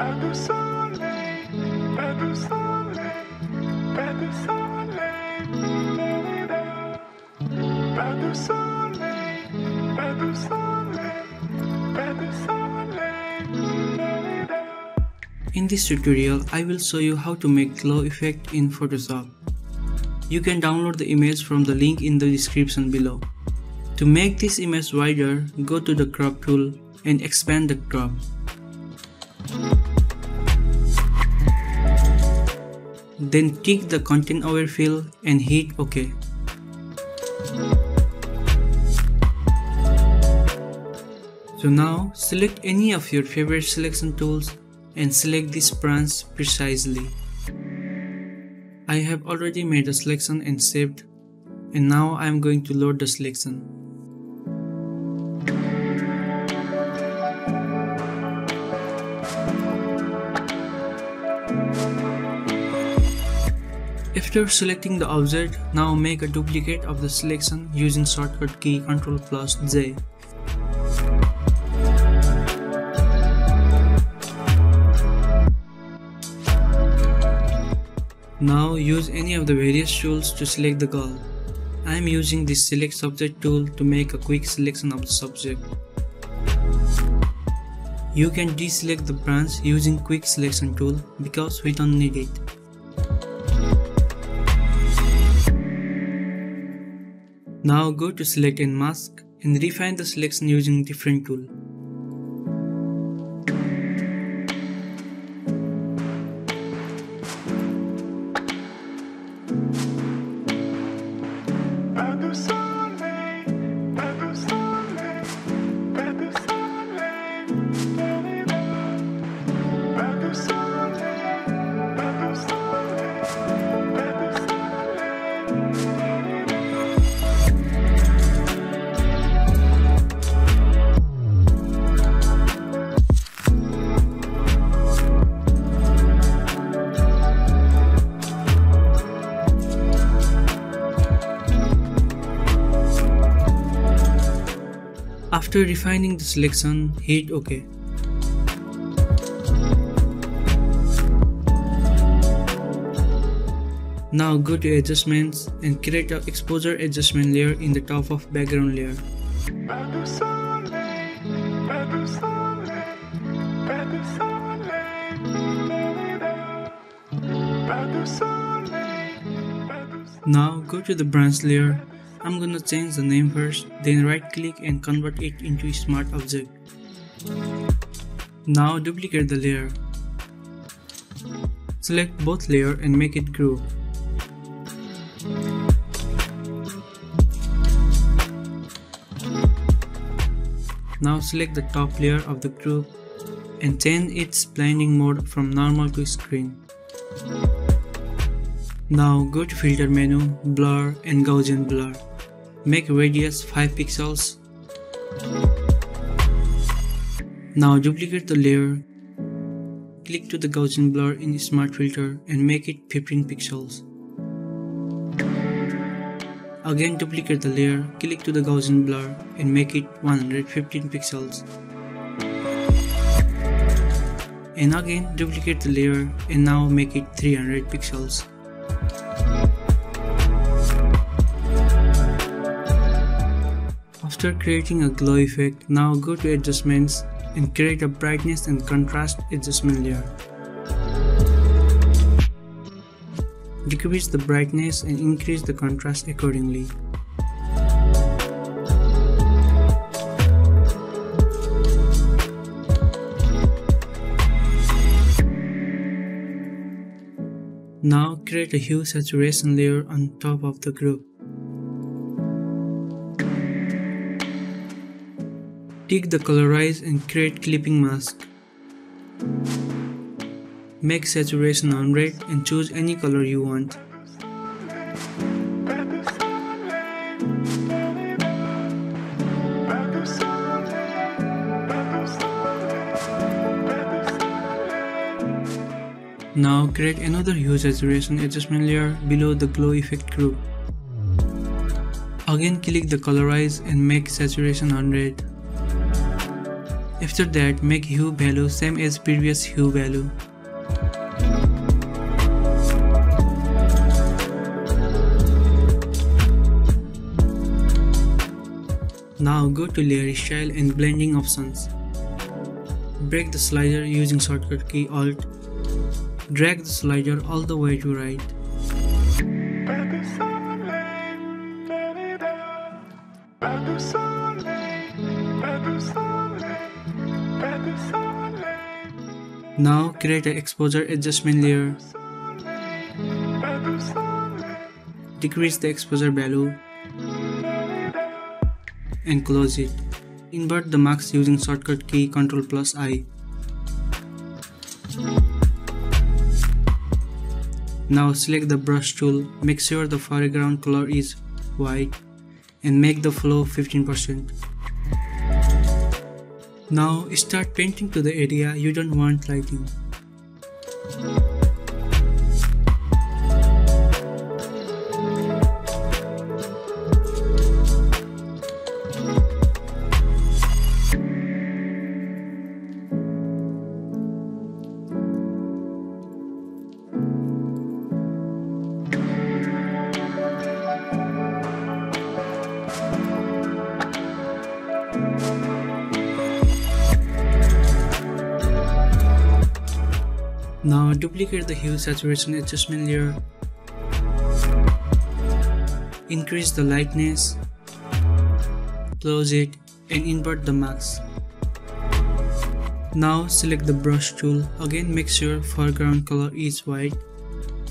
In this tutorial, I will show you how to make glow effect in Photoshop. You can download the image from the link in the description below. To make this image wider, go to the crop tool and expand the crop. Then tick the content aware and hit OK. So now select any of your favorite selection tools and select this branch precisely. I have already made a selection and saved and now I am going to load the selection. After selecting the object, now make a duplicate of the selection using shortcut key Ctrl plus J. Now use any of the various tools to select the girl. I am using this select subject tool to make a quick selection of the subject. You can deselect the branch using quick selection tool because we don't need it. Now go to select and mask and refine the selection using different tool. After refining the selection, hit OK. Now go to adjustments and create an exposure adjustment layer in the top of background layer. Now go to the branch layer. I'm gonna change the name first, then right click and convert it into a smart object. Now duplicate the layer. Select both layer and make it group. Now select the top layer of the group and change its blending mode from normal to screen. Now go to filter menu, blur and Gaussian blur. Make radius 5 pixels. Now duplicate the layer. Click to the Gaussian blur in smart filter and make it 15 pixels. Again duplicate the layer, click to the Gaussian blur and make it 115 pixels. And again duplicate the layer and now make it 300 pixels. After creating a glow effect, now go to adjustments and create a brightness and contrast adjustment layer. Decrease the brightness and increase the contrast accordingly. Now create a hue saturation layer on top of the group. Tick the colorize and create clipping mask. Make saturation on red and choose any color you want. Now create another hue saturation adjustment layer below the glow effect group. Again click the colorize and make saturation on red. After that make hue value same as previous hue value. Now go to layer style and blending options. Break the slider using shortcut key Alt. Drag the slider all the way to right. Now create an exposure adjustment layer. Decrease the exposure value and close it. Invert the mask using shortcut key Ctrl plus I. Now select the brush tool, make sure the foreground color is white and make the flow 15%. Now start painting to the area you don't want lighting. Now duplicate the hue saturation adjustment layer. Increase the lightness. Close it and invert the mask. Now select the brush tool. Again make sure foreground color is white.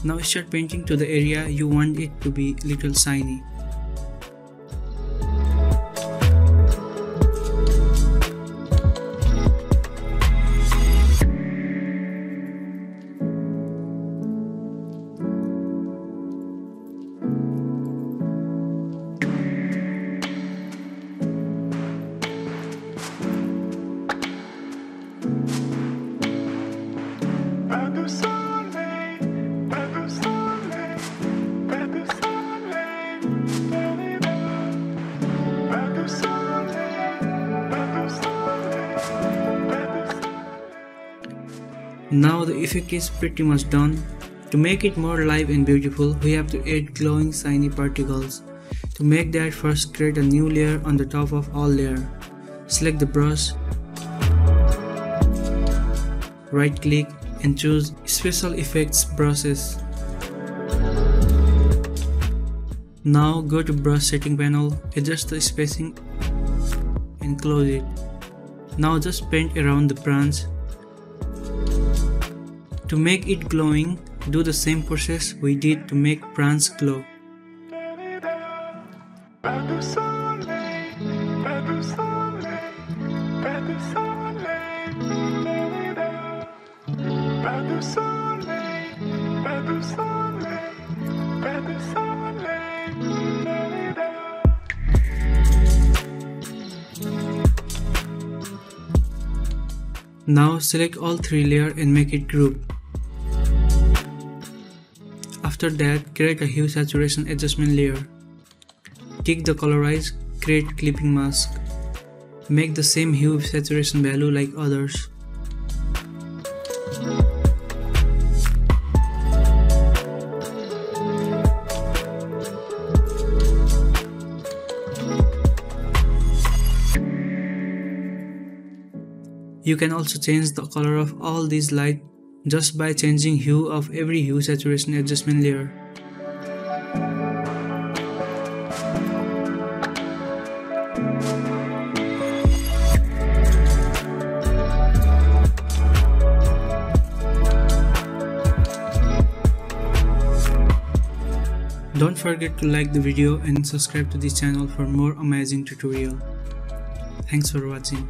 Now start painting to the area you want it to be little shiny. Now the effect is pretty much done. To make it more live and beautiful, we have to add glowing shiny particles. To make that first create a new layer on the top of all layer. Select the brush, right click and choose special effects brushes. Now go to brush setting panel, adjust the spacing and close it. Now just paint around the branch to make it glowing, do the same process we did to make branch glow. Now select all three layers and make it group. After that, create a hue saturation adjustment layer. Tick the colorize, create clipping mask. Make the same hue saturation value like others. You can also change the color of all these light just by changing hue of every hue saturation adjustment layer. Don't forget to like the video and subscribe to this channel for more amazing tutorial. Thanks for watching.